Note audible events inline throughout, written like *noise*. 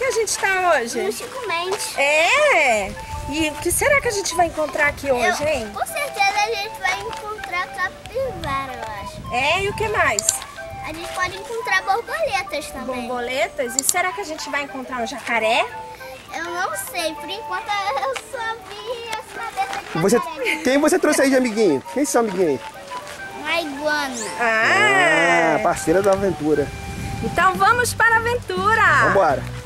que a gente tá hoje? No Chico Mendes. É! E o que será que a gente vai encontrar aqui hoje, Eu- hein? Com certeza a gente vai encontrar capivara, eu acho. É, e o que mais? A gente pode encontrar borboletas também. Borboletas? E será que a gente vai encontrar um jacaré? Eu não sei, por enquanto eu só vi as cabeças de Você, jacaré. quem você trouxe aí de amiguinho? Quem são amiguinhos aí? Uma iguana. Ah! Ah, parceira da aventura. Então vamos para a aventura! Vambora.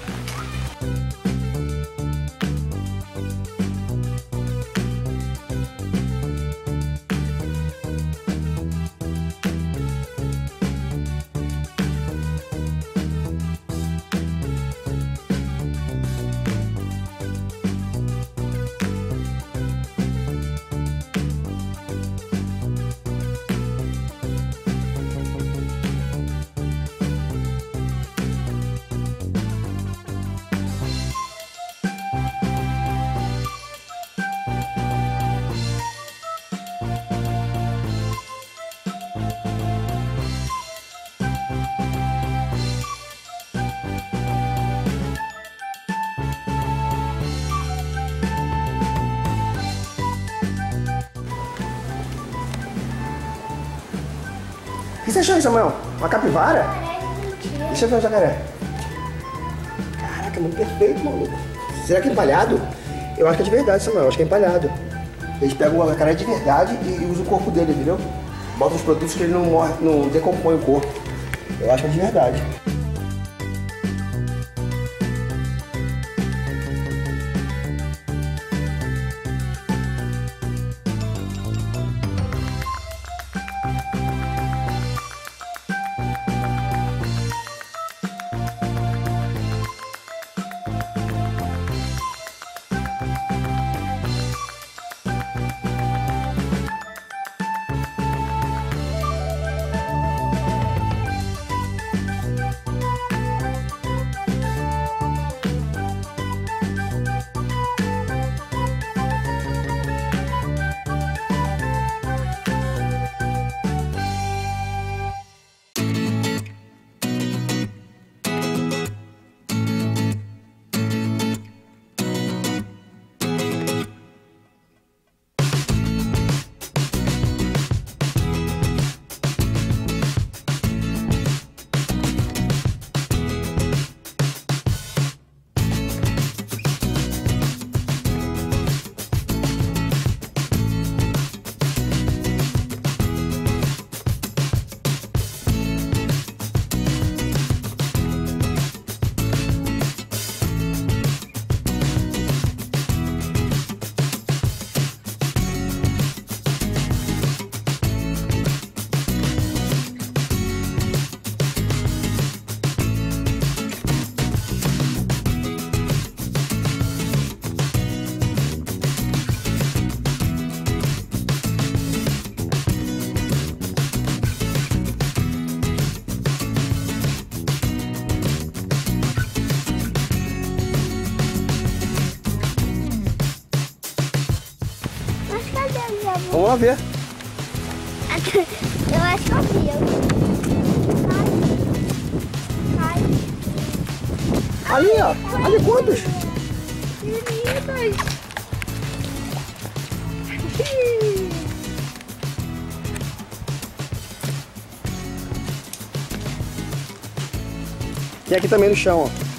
Você achou aí, Samuel? Uma capivara? Deixa eu ver o jacaré. Caraca, muito perfeito, maluco. Será que é empalhado? Eu acho que é de verdade, Samuel. Eu acho que é empalhado. Eles pegam o jacaré de verdade e usam o corpo dele, entendeu? Botam os produtos que ele não morre, não decompõe o corpo. Eu acho que é de verdade. Lá ver. *laughs* Eu acho que eu vi. Eu. Ali, ó. Ali quantos? Queridas! Tem aqui também no chão, ó.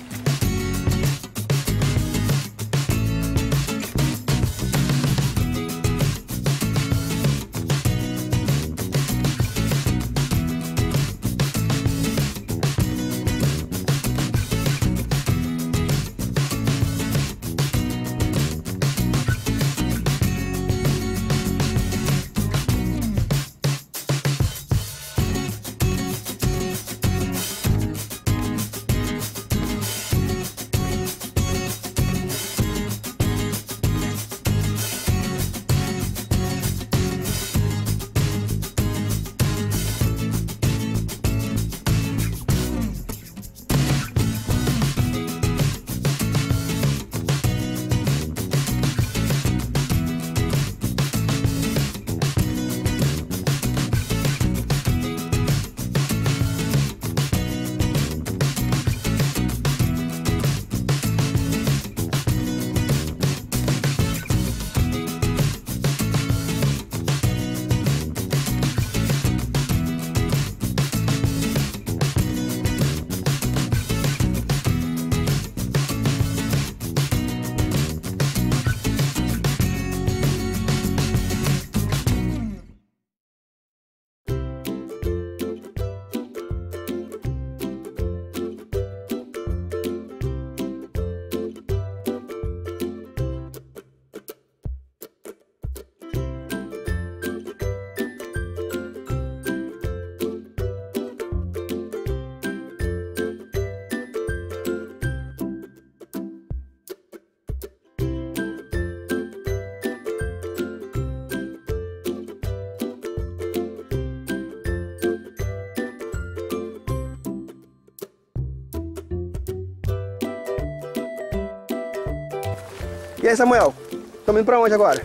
E aí, Samuel? Estamos indo pra onde agora?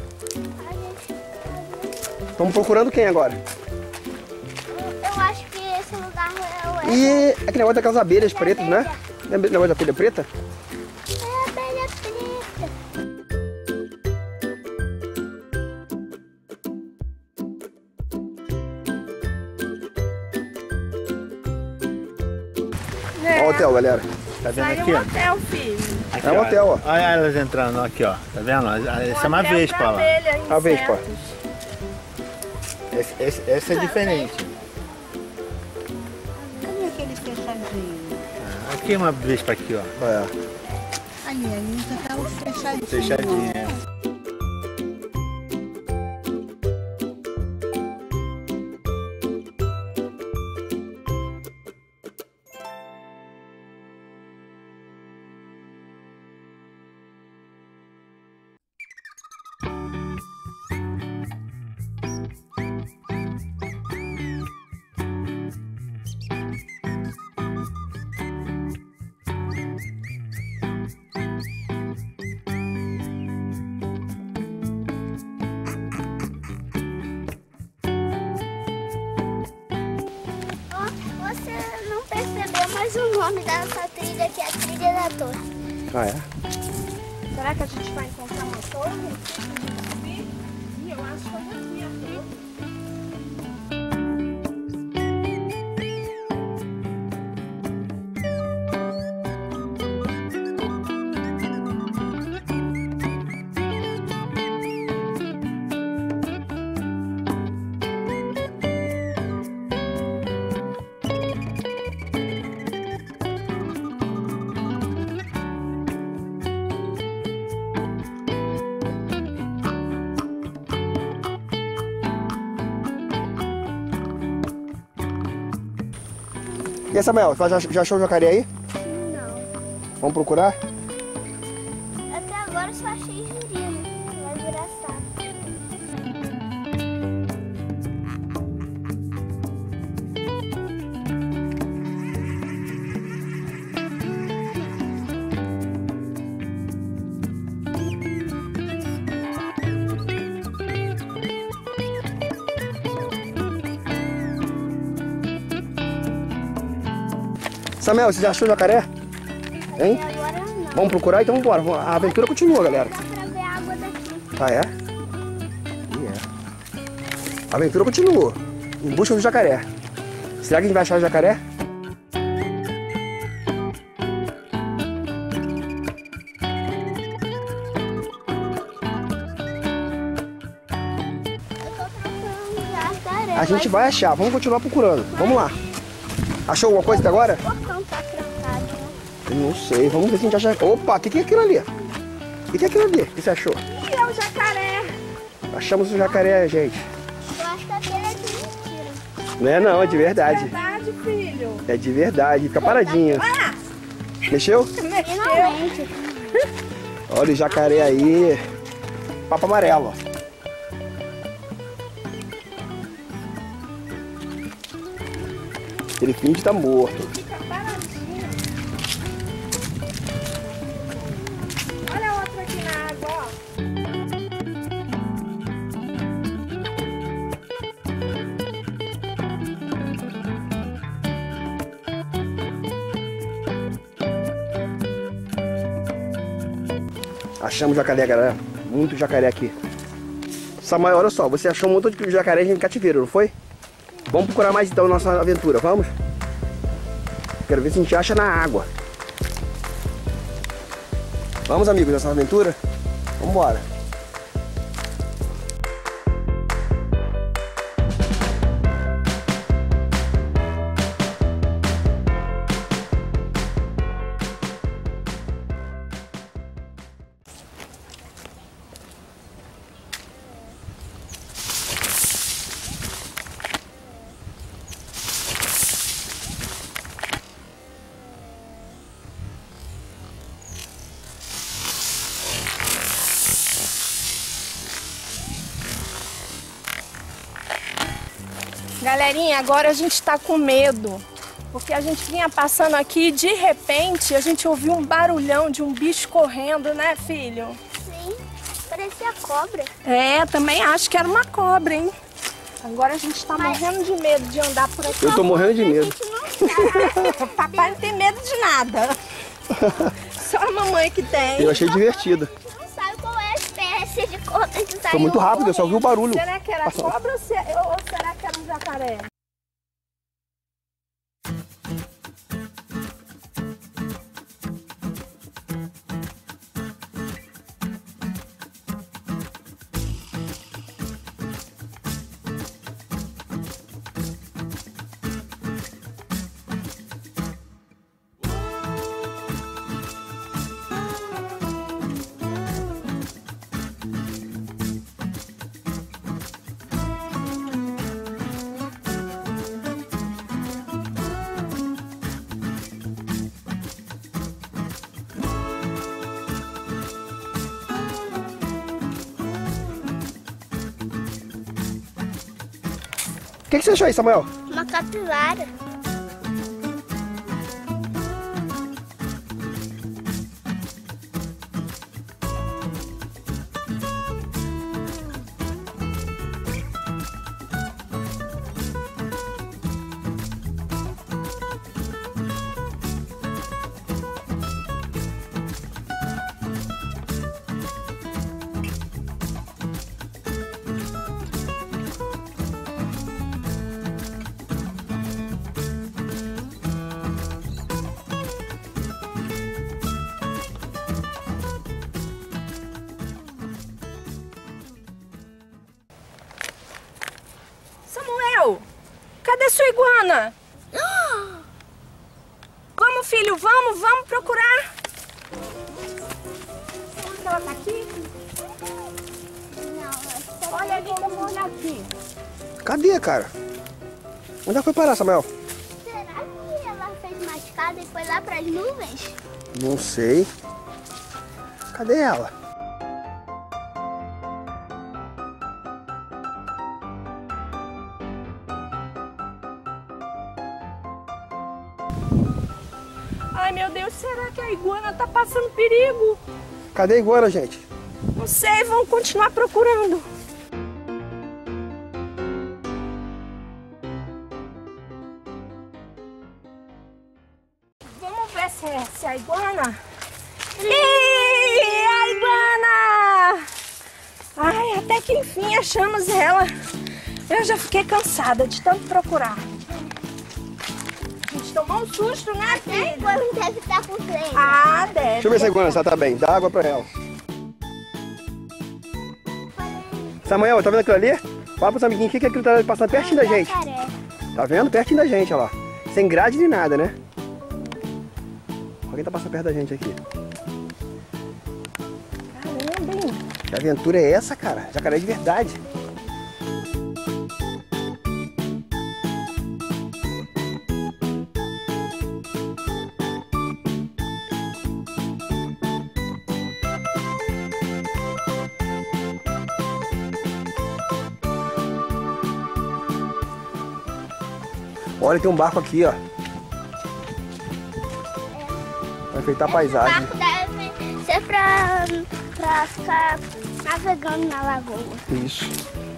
Estamos procurando quem agora? Eu acho que esse lugar é o... E aquele negócio daquelas abelhas pretas, né? Lembra o negócio da abelha preta? É a abelha preta. É, Ó o hotel, galera. Tá vendo Sai aqui, um ó? hotel, filho. Aqui, É um hotel, ó. Olha elas entrando aqui, ó. Tá vendo? Essa é uma vespa, pra ó lá. A vespa. Esse, esse- essa é diferente. Cadê aquele fechadinho? Aqui é uma vespa aqui, ó. É. Ali, ali já tá o fechadinho. Fechadinha. Nome dessa trilha aqui é a Trilha da Torre. Ah, é? Será que a gente vai encontrar uma torre? Ih, eu acho que eu já E aí, Samuel, já, já achou o jacaré aí? Não. Vamos procurar? Samuel, você já achou o jacaré? Hein? Vamos procurar? Então vamos embora. A aventura continua, galera. Ah, é? Ih, é. A aventura continua. Em busca do jacaré. Será que a gente vai achar o jacaré? A gente vai achar. Vamos continuar procurando. Vamos lá. Achou alguma coisa até agora? Eu não sei. Vamos ver se a gente acha. Opa, o que, que é aquilo ali? O que, que é aquilo ali? O que você achou? Ih, é o jacaré. Achamos o jacaré, gente. Eu acho que aquele é de mentira. Não é não, é de verdade. Verdade, filho. É de verdade. Fica paradinho. Ah, Mexeu? mexeu. *laughs* Olha o jacaré aí. Papo amarelo. ó. Ele finge tá morto. Achamos jacaré, galera. Muito jacaré aqui. Samuel, olha só. Você achou um monte de jacaré em cativeiro, não foi? Vamos procurar mais então nossa aventura, vamos? Quero ver se a gente acha na água. Vamos, amigos, nessa aventura? Vamos embora. Galerinha, agora a gente tá com medo. Porque a gente vinha passando aqui e de repente a gente ouviu um barulhão de um bicho correndo, né, filho? Sim. Parecia cobra. É, também acho que era uma cobra, hein? Agora a gente tá morrendo de medo de andar por aqui. Eu tô morrendo de medo. não sabe. *laughs* Papai não tem medo de nada. *laughs* Só a mamãe que tem. Eu achei divertido. Espécie de cobra que saiu. Foi muito rápido, eu só ouvi o barulho. Será que era Passou. cobra ou, se- ou será que era um jacaré? O que, que você achou aí, Samuel? Uma capivara. Iguana? Vamos, filho, vamos, vamos procurar. Ela tá aqui? Não, Olha ali, vamos olhar aqui. Cadê, cara? Onde ela foi parar, Samuel? será que ela fez uma escada e foi lá pras nuvens? Não sei. Cadê ela? Será que a iguana tá passando perigo? Cadê a iguana, gente? Não sei, vamos continuar procurando. Vamos ver se é, se é a iguana. Ih, a iguana! Ai, até que enfim achamos ela. Eu já fiquei cansada de tanto procurar. Gente tomou um susto, né, A filha? iguana deve estar com três. Ah, deve. Deixa eu ver se a iguana se ela tá bem. Dá água pra ela. Samuel, tá vendo aquilo ali? Fala pros amiguinhos o que que aquilo tá passando pertinho da gente. Jacaré. Tá vendo? Pertinho da gente, olha lá. Sem grade nem nada, né? Alguém tá passando perto da gente aqui. Caramba, hein? Que aventura é essa, cara? Jacaré de verdade. Olha, tem um barco aqui, ó. Vai enfeitar a O paisagem. barco deve ser pra, pra ficar navegando na lagoa. Isso.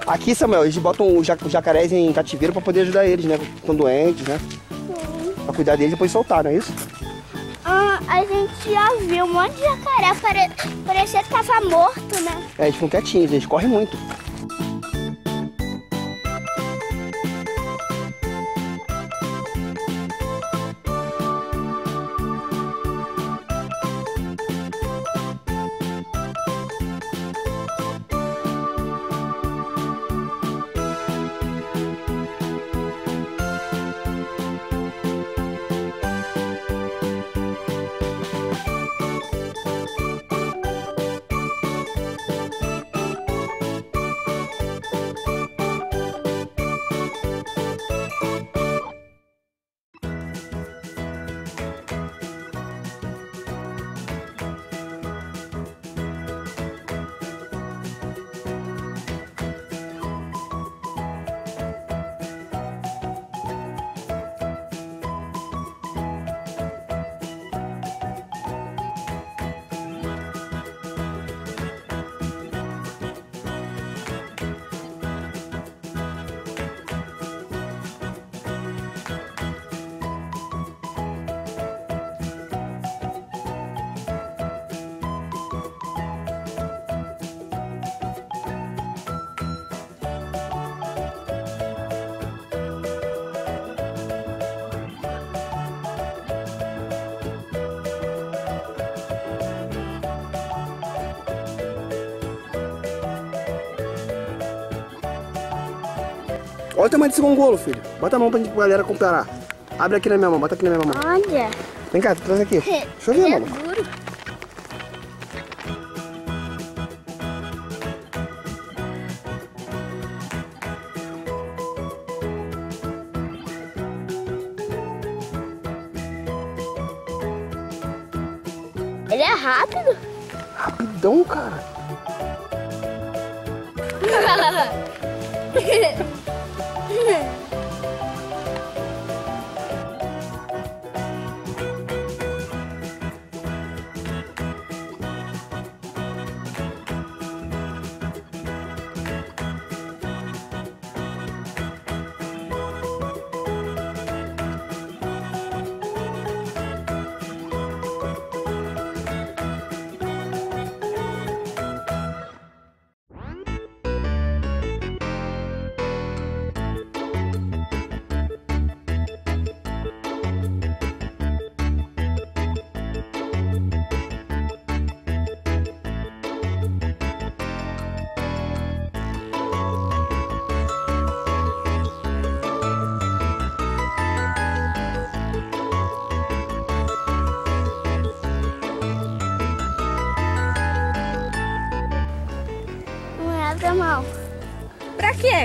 Aqui, Samuel, eles botam os ja- os jacarés em cativeiro pra poder ajudar eles, né? Estão doentes, né? Pra cuidar deles e depois soltar, não é isso? Ah, a gente já viu um monte de jacaré, pare... parecia que tava morto, né? É, eles ficam quietinhos, eles correm muito. Olha o tamanho desse gongolo, filho. Bota a mão pra gente- pra galera comparar. Abre aqui na minha mão, bota aqui na minha mão. Olha. Vem cá, traz aqui. *laughs* Deixa eu ver, é mano. duro. Ele é rápido. Rapidão, cara. *laughs* Não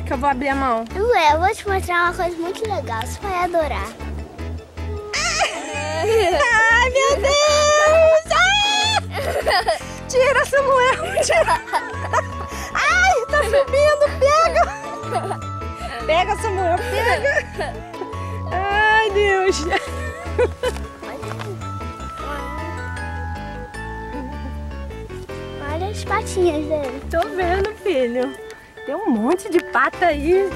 que eu vou abrir a mão? Ué, eu vou te mostrar uma coisa muito legal. Você vai adorar. Ai, meu Deus! Ah! Tira, Samuel! Tira! Ai, tá subindo! Pega! Pega, Samuel, pega! Ai, Deus! Olha as patinhas dele. Tô vendo, filho. Tem um monte de pata aí.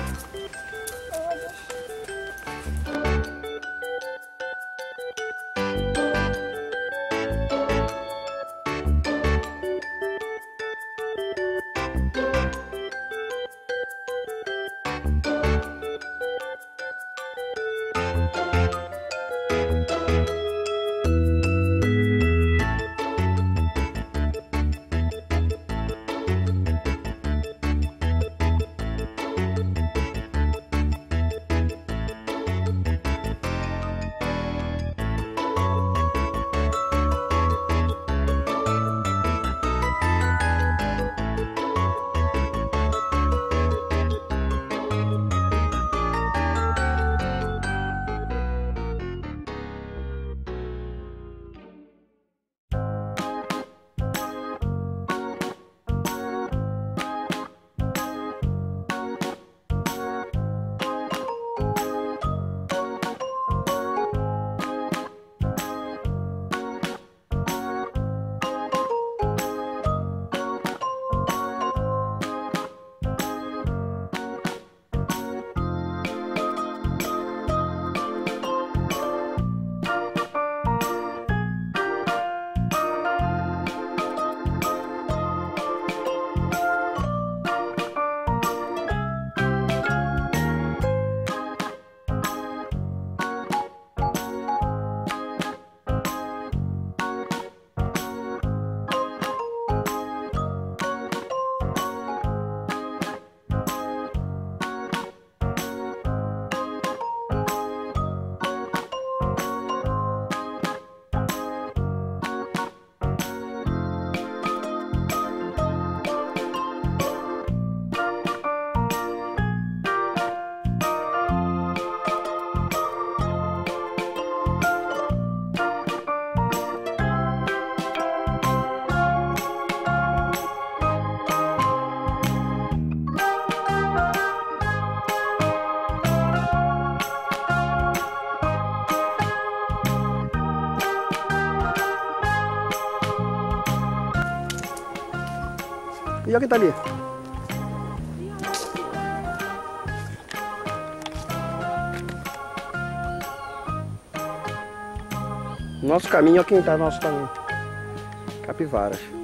E olha quem tá ali. Nosso caminho, olha quem tá no nosso caminho. Capivaras.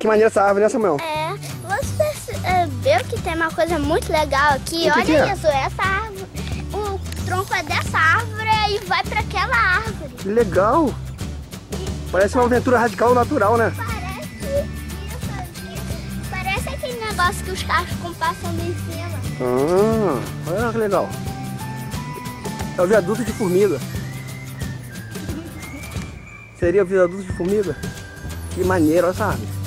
Que maneira essa árvore, né, Samuel? É, você é, viu que tem uma coisa muito legal aqui? Que Olha que é? isso, essa árvore. O tronco é dessa árvore e vai pra aquela árvore. Que legal. Parece uma aventura radical natural, né? Parece isso. Parece aquele negócio que os carros ficam passando em cima. Ah, olha que legal. É o viaduto de formiga. Seria o viaduto de formiga? Que maneiro essa árvore.